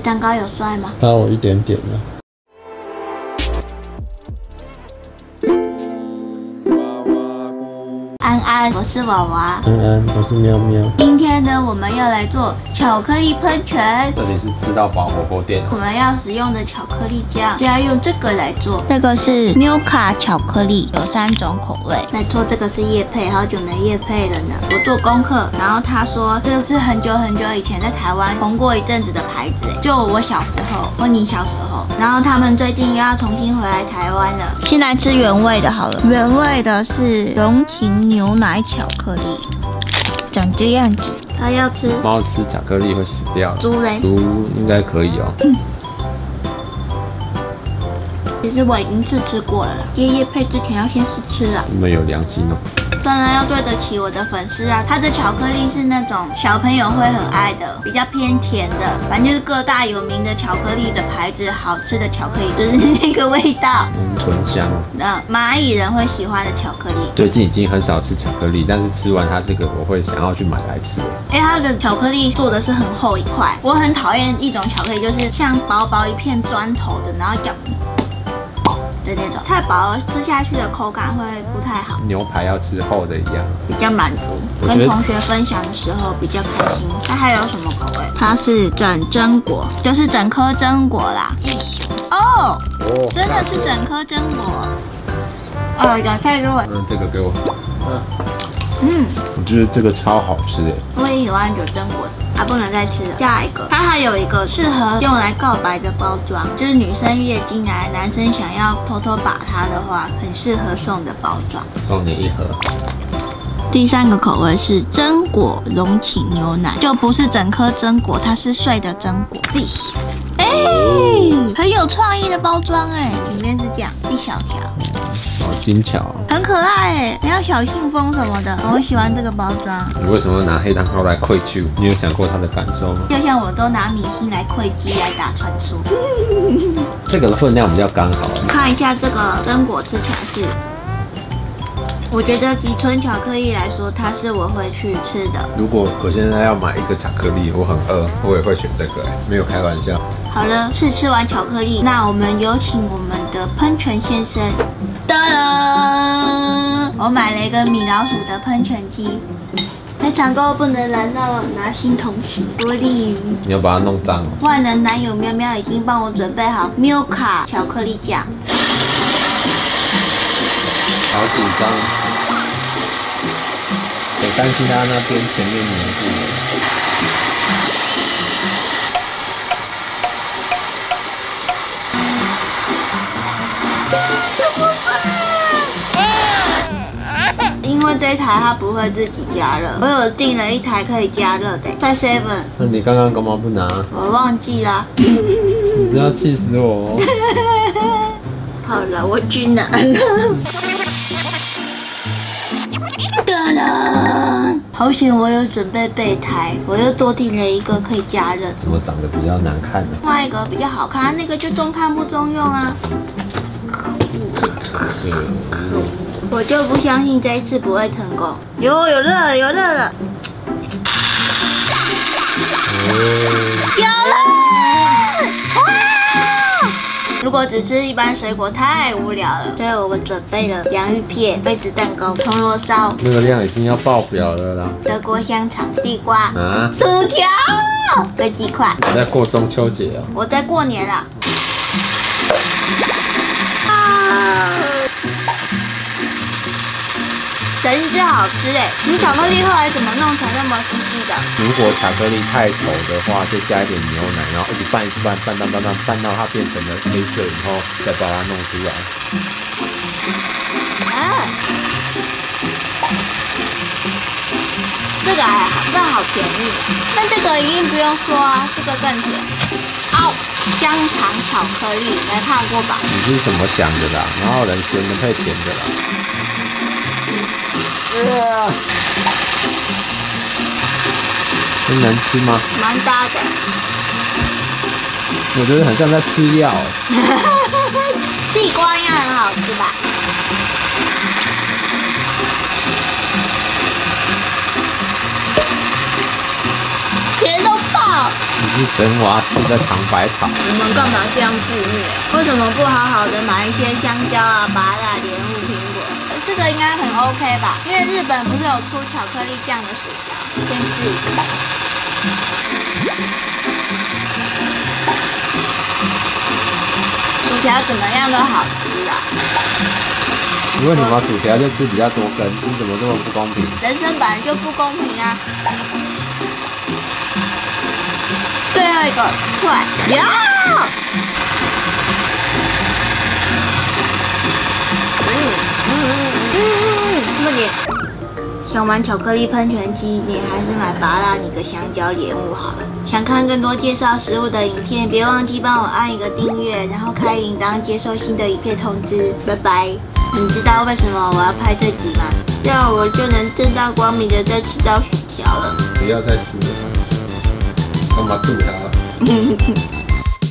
蛋糕有帅吗？差我一点点呢。安安，我是娃娃。安安，我是喵喵。今天呢，我们要来做巧克力喷泉。这里是吃到饱火锅店，我们要使用的巧克力酱就要用这个来做。这个是 Milka 巧克力，有三种口味。没错这个是叶配，好久没叶配了呢。我做功课，然后他说这个是很久很久以前在台湾红过一阵子的牌子，就我小时候或你小时候。然后他们最近又要重新回来台湾了。先来吃原味的好了，原味的是龙情牛奶巧克力，长这样子。他要吃猫吃巧克力会死掉，猪嘞？猪应该可以哦。其实我已经试吃过了啦，叶叶配之前要先试吃啊。你们有良心哦。当然要对得起我的粉丝啊！它的巧克力是那种小朋友会很爱的，比较偏甜的，反正就是各大有名的巧克力的牌子，好吃的巧克力就是那个味道，嗯，醇香。那蚂蚁人会喜欢的巧克力。最近已经很少吃巧克力，但是吃完它这个，我会想要去买来吃。哎，它的巧克力做的是很厚一块，我很讨厌一种巧克力，就是像薄薄一片砖头的，然后讲。太薄了，吃下去的口感会不太好。牛排要吃厚的一样，比较满足。跟同学分享的时候比较开心。它还有什么口味？它是整榛果，就是整颗榛果啦。哦，哦，真的是整颗榛果。哦，两菜给我。嗯，这个给我。嗯。嗯，我觉得这个超好吃的。我也喜欢九榛果，它不能再吃了。下一个，它还有一个适合用来告白的包装，就是女生月经来，男生想要偷偷把它的话，很适合送的包装。送你一盒。第三个口味是榛果融起牛奶，就不是整颗榛果，它是碎的榛果。哎，很有创意的包装哎，里面是这样一小条。好精巧，很可爱哎！你要小信封什么的，我喜欢这个包装。你为什么拿黑糖糕来愧疚？你有想过它的感受吗？就像我都拿米星来愧疚来打传说。这个的分量比较刚好。看一下这个榛果吃起来是，我觉得以纯巧克力来说，它是我会去吃的。如果我现在要买一个巧克力，我很饿，我也会选这个，没有开玩笑。好了，试吃完巧克力，那我们有请我们的喷泉先生。噔！我买了一个米老鼠的喷泉机，非常高不能拦到拿新同事玻璃鱼。你要把它弄脏。万能男友喵喵已经帮我准备好 Milka 巧克力酱。好紧张，我担心他那边前面黏住。因为这一台它不会自己加热，我有订了一台可以加热的，在 Seven。那你刚刚干嘛不拿？我忘记了。你不要气死我哦！好了，我去拿了。哒啦！好险，我有准备备胎，我又多订了一个可以加热。怎么长得比较难看呢？另外一个比较好看，那个就中看不中用啊。可恶！可恶！我就不相信这一次不会成功。有有热有热了，有果只吃一般水果太无聊了，所以我们准备了洋芋片、杯子蛋糕、铜锣烧。那个量已经要爆表了啦！德国香肠、地瓜啊、薯条、跟鸡块。你在过中秋节啊？我在过年了。真是好吃哎！你巧克力后来怎么弄成那么细的？如果巧克力太稠的话，就加一点牛奶，然后一直拌，一直拌，拌拌拌拌拌到它变成了黑色以后，再把它弄出来。啊！这个还好，这个好便宜。那这个一定不用说啊，这个更甜。哦，香肠巧克力没看过吧？你是怎么想的啦？然后人咸的配甜的啦？真能吃吗？蛮搭的。我觉得很像在吃药。地瓜应该很好吃吧？甜到爆！你是神瓦斯在尝百草。你们干嘛这样自虐？为什么不好好的买一些香蕉啊、芭乐、莲雾、苹果？这个应该很 OK 吧？因为日本不是有出巧克力酱的薯条，先吃一个。薯条怎么样都好吃啊！为什么薯条就吃比较多根？你怎么这么不公平？人生本来就不公平啊！最后一个，快呀！想玩巧克力喷泉机，你还是买拔拉你个香蕉莲雾好了。想看更多介绍食物的影片，别忘记帮我按一个订阅，然后开铃铛，接收新的影片通知。拜拜！你知道为什么我要拍这集吗？这样我就能正大光明的再吃到薯条了。不要再吃了，我把肚它了。